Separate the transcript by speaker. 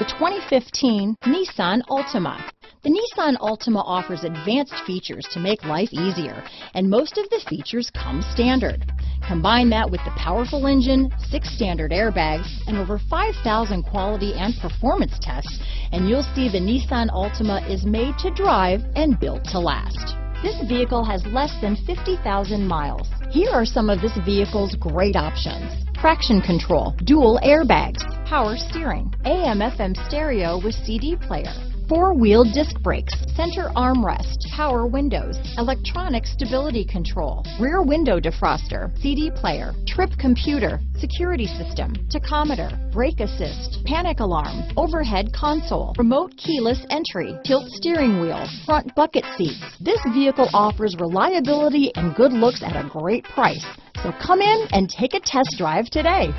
Speaker 1: The 2015 Nissan Altima. The Nissan Altima offers advanced features to make life easier, and most of the features come standard. Combine that with the powerful engine, six standard airbags, and over 5,000 quality and performance tests, and you'll see the Nissan Altima is made to drive and built to last. This vehicle has less than 50,000 miles. Here are some of this vehicle's great options. Traction control, dual airbags, power steering, AM FM stereo with CD player, four-wheel disc brakes, center armrest, power windows, electronic stability control, rear window defroster, CD player, trip computer, security system, tachometer, brake assist, panic alarm, overhead console, remote keyless entry, tilt steering wheel, front bucket seats. This vehicle offers reliability and good looks at a great price. So come in and take a test drive today.